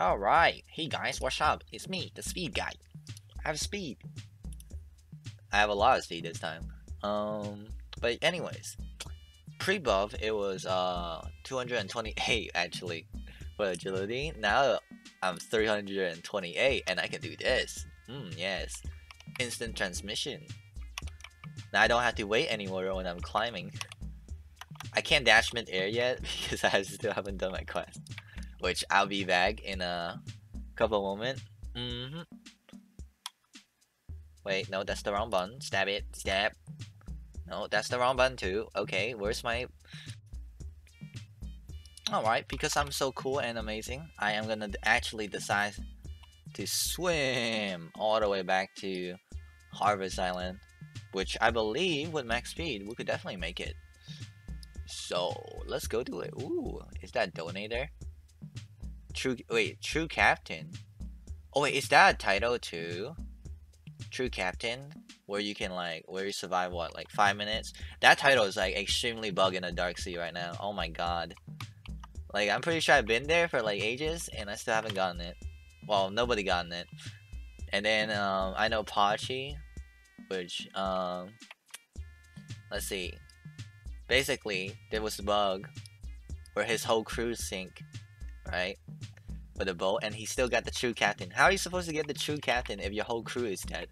Alright, hey guys, what's up? It's me, the speed guy. I have speed. I have a lot of speed this time. Um, but anyways, pre-buff it was uh 228 actually for agility. Now I'm 328 and I can do this. Hmm, yes, instant transmission. Now I don't have to wait anymore when I'm climbing. I can't dash mid-air yet because I still haven't done my quest which I'll be back in a couple moments. Mm -hmm. Wait, no, that's the wrong button. Stab it, stab. No, that's the wrong button too. Okay, where's my... Alright, because I'm so cool and amazing, I am gonna actually decide to swim all the way back to Harvest Island, which I believe with max speed, we could definitely make it. So, let's go do it. Ooh, is that donator? True, wait, True Captain? Oh wait, is that a title too? True Captain? Where you can like, where you survive what, like 5 minutes? That title is like extremely bug in the Dark Sea right now. Oh my god. Like, I'm pretty sure I've been there for like ages and I still haven't gotten it. Well, nobody gotten it. And then, um, I know Pachi, which, um, let's see. Basically, there was a bug where his whole crew sink, right? A boat, and he still got the true captain. How are you supposed to get the true captain if your whole crew is dead?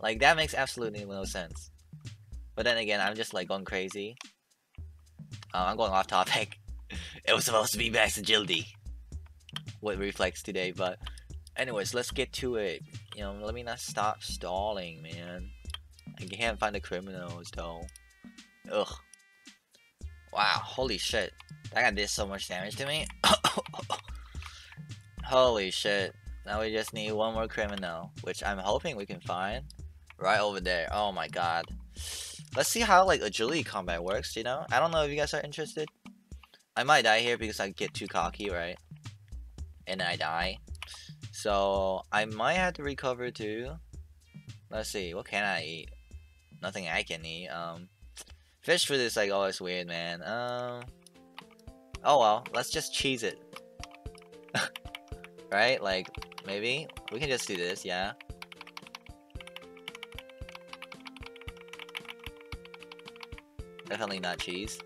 Like, that makes absolutely no sense. But then again, I'm just like going crazy. Uh, I'm going off topic. it was supposed to be max agility with reflex today, but anyways, let's get to it. You know, let me not stop stalling, man. I can't find the criminals though. Ugh. Wow, holy shit. That guy did so much damage to me. Holy shit. Now we just need one more criminal, which I'm hoping we can find. Right over there. Oh my god. Let's see how like agility combat works, you know? I don't know if you guys are interested. I might die here because I get too cocky, right? And I die. So I might have to recover too. Let's see, what can I eat? Nothing I can eat. Um Fish food is like always weird, man. Um Oh well, let's just cheese it. Right? Like, maybe? We can just do this, yeah. Definitely not cheese.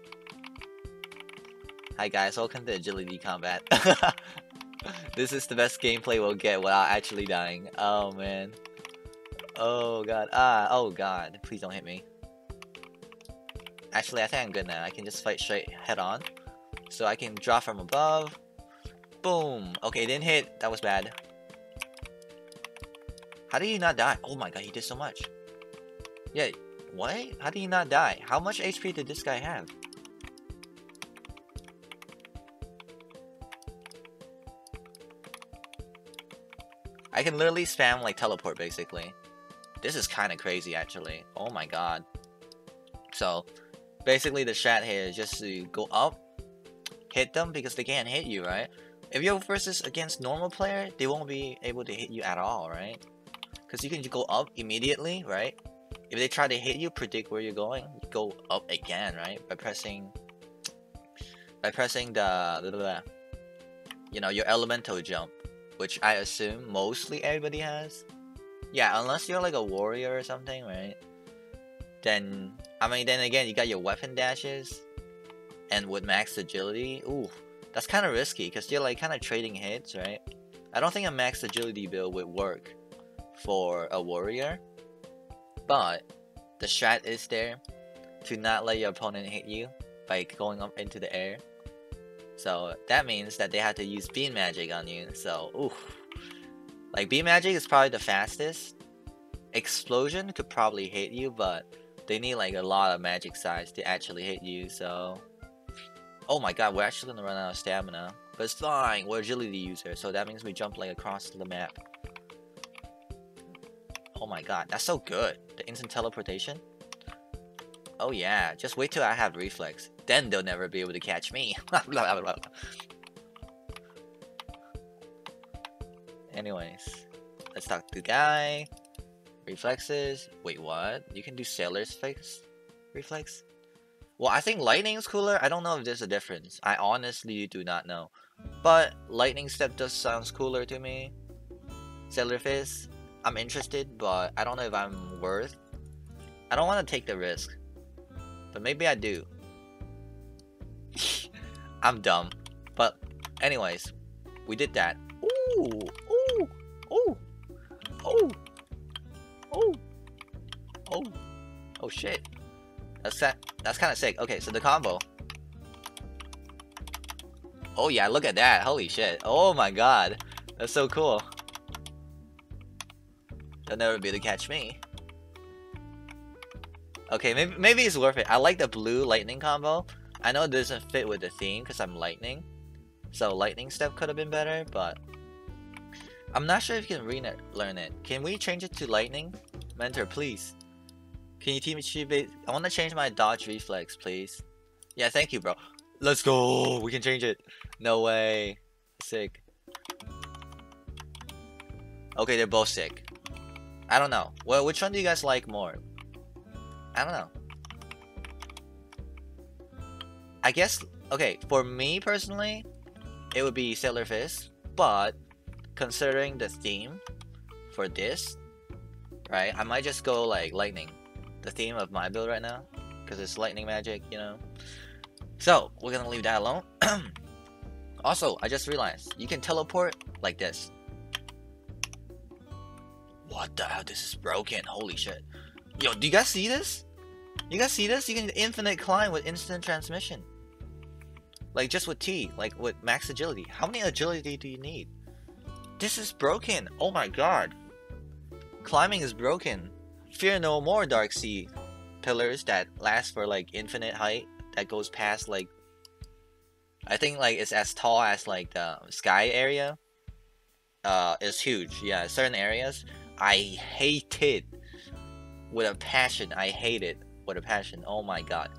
Hi guys, welcome to Agility Combat. this is the best gameplay we'll get without actually dying. Oh man. Oh god. Ah, oh god. Please don't hit me. Actually, I think I'm good now. I can just fight straight head on. So I can draw from above. Boom. Okay, didn't hit. That was bad. How did he not die? Oh my god, he did so much. Yeah, what? How did he not die? How much HP did this guy have? I can literally spam like teleport basically. This is kind of crazy actually. Oh my god. So, basically the strat here is just to go up, hit them because they can't hit you, right? If you're versus against normal player, they won't be able to hit you at all, right? Because you can go up immediately, right? If they try to hit you, predict where you're going, you go up again, right? By pressing, by pressing the, the, the, you know, your elemental jump, which I assume mostly everybody has. Yeah, unless you're like a warrior or something, right? Then, I mean, then again, you got your weapon dashes, and with max agility, ooh, that's kind of risky because you're like kind of trading hits, right? I don't think a max agility build would work for a warrior, but the strat is there to not let your opponent hit you by going up into the air. So that means that they have to use beam magic on you. So, ooh, like beam magic is probably the fastest. Explosion could probably hit you, but they need like a lot of magic size to actually hit you. So Oh my god, we're actually gonna run out of stamina. But it's fine, we're agility user, so that means we jump like across the map. Oh my god, that's so good. The instant teleportation. Oh yeah, just wait till I have reflex. Then they'll never be able to catch me. Anyways, let's talk to the guy. Reflexes. Wait, what? You can do Sailor's Fist reflex? Well, I think lightning is cooler. I don't know if there's a difference. I honestly do not know. But lightning step just sounds cooler to me. Sailor Fist, I'm interested, but I don't know if I'm worth. I don't want to take the risk. But maybe I do. I'm dumb. But anyways, we did that. Ooh, ooh, ooh, ooh, ooh, oh, oh shit. That's that. That's kind of sick. Okay, so the combo. Oh yeah, look at that. Holy shit. Oh my god. That's so cool. They'll never be able to catch me. Okay, maybe maybe it's worth it. I like the blue lightning combo. I know it doesn't fit with the theme because I'm lightning. So lightning step could have been better, but I'm not sure if you can relearn it. Can we change it to lightning? Mentor, please. Can you teach me? I want to change my dodge reflex, please. Yeah, thank you, bro. Let's go. We can change it. No way. Sick. Okay, they're both sick. I don't know. Well, which one do you guys like more? I don't know. I guess, okay, for me personally, it would be Sailor Fist, but considering the theme for this, right, I might just go like Lightning, the theme of my build right now, because it's Lightning Magic, you know. So, we're gonna leave that alone. also, I just realized, you can teleport like this. What the hell? This is broken. Holy shit. Yo, do you guys see this? You guys see this? You can infinite climb with instant transmission. Like just with T, like with max agility. How many agility do you need? This is broken. Oh my god. Climbing is broken. Fear no more, Dark Sea. Pillars that last for like infinite height that goes past like I think like it's as tall as like the sky area. Uh, it's huge. Yeah, certain areas. I hate it with a passion. I hate it with a passion. Oh my god,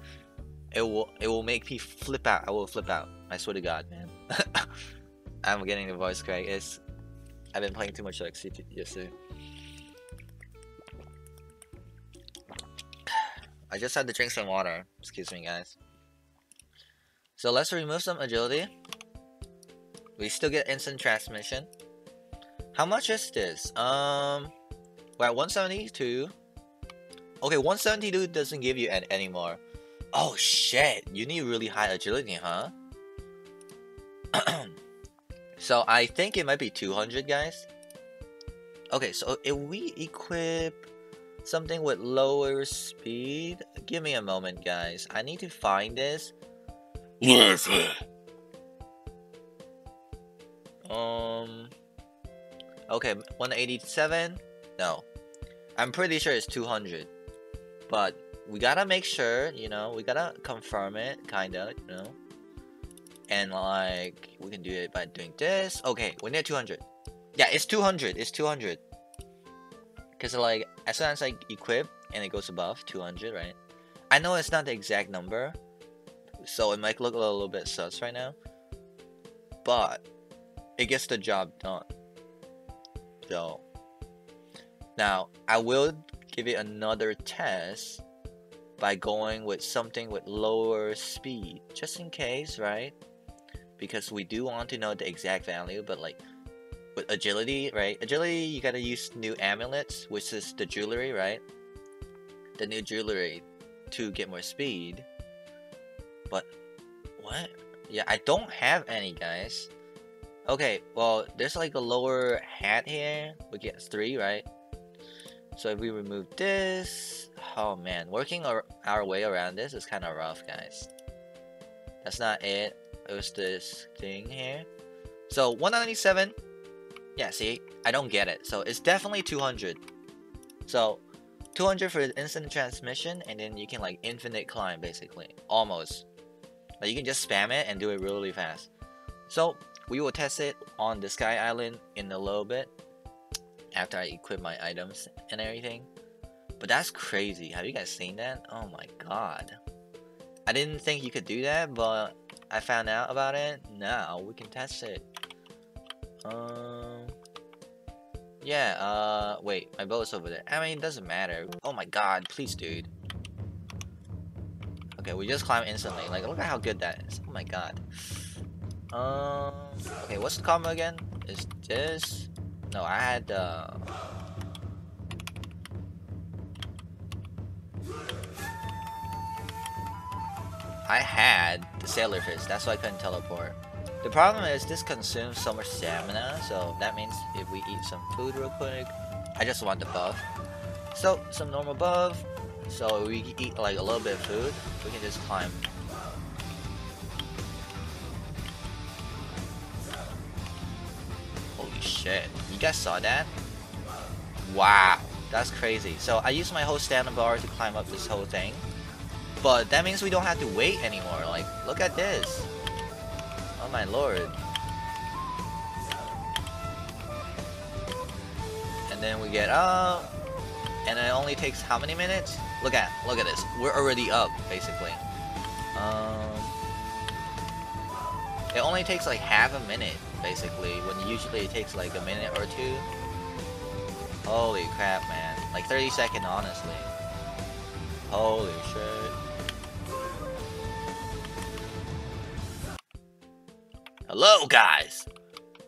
it will it will make me flip out. I will flip out. I swear to God, man. I'm getting the voice crack. It's I've been playing too much like CT yesterday. I just had to drink some water. Excuse me, guys. So let's remove some agility. We still get instant transmission. How much is this? Um, we're at 172. Okay, 172 doesn't give you any anymore. Oh shit, you need really high agility, huh? so I think it might be 200, guys. Okay, so if we equip something with lower speed, give me a moment, guys. I need to find this Yes. um. Okay, 187? No. I'm pretty sure it's 200. But we gotta make sure, you know, we gotta confirm it, kinda, you know. And like, we can do it by doing this. Okay, we're near 200. Yeah, it's 200. It's 200. Because like, as soon as I equip and it goes above 200, right? I know it's not the exact number, so it might look a little bit sus right now. But it gets the job done. So now I will give it another test by going with something with lower speed, just in case, right? Because we do want to know the exact value, but like with agility, right? Agility, you gotta use new amulets, which is the jewelry, right? The new jewelry to get more speed. But, what? Yeah, I don't have any, guys. Okay, well, there's like a lower hat here. We get three, right? So if we remove this, oh man, working our, our way around this is kind of rough, guys. That's not it. It was this thing here. So 197. Yeah, see, I don't get it. So it's definitely 200. So 200 for instant transmission, and then you can like infinite climb basically, almost. Like you can just spam it and do it really fast. So we will test it on the Sky Island in a little bit after I equip my items and everything. But that's crazy. Have you guys seen that? Oh my god. I didn't think you could do that, but I found out about it. Now we can test it. Um. Yeah, uh, wait, my boat's over there. I mean, it doesn't matter. Oh my god, please, dude. Okay, we just climb instantly. Like, look at how good that is. Oh my god. Um, Okay, what's the combo again? Is this... No, I had, uh... I had the Sailor Fist, that's why I couldn't teleport. The problem is this consumes so much stamina, so that means if we eat some food real quick, I just want the buff. So, some normal buff, so we eat like a little bit of food, we can just climb. Holy shit, you guys saw that? Wow, that's crazy. So I used my whole stamina bar to climb up this whole thing. But that means we don't have to wait anymore. Like, look at this. Oh my lord. And then we get up. And it only takes how many minutes? Look at, look at this. We're already up, basically. Um, it only takes like half a minute, basically, when usually it takes like a minute or two. Holy crap, man. Like 30 seconds, honestly. Holy shit. Hello, guys!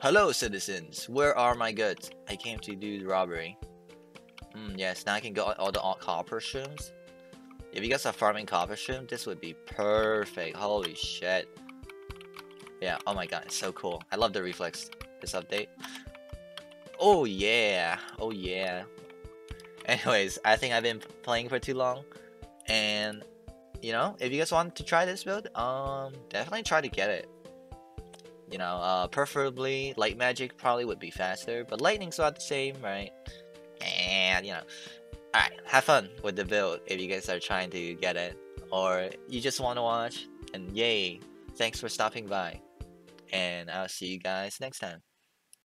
Hello, citizens. Where are my goods? I came to do the robbery. Hmm, yes, now I can get all the copper shrooms. If you guys are farming copper shroom, this would be perfect. Holy shit. Yeah, oh my god, it's so cool. I love the reflex, this update. Oh yeah, oh yeah. Anyways, I think I've been playing for too long. And, you know, if you guys want to try this build, um, definitely try to get it. You know, uh, preferably light magic probably would be faster, but lightning's about the same, right? And, you know, alright, have fun with the build if you guys are trying to get it, or you just want to watch, and yay, thanks for stopping by, and I'll see you guys next time.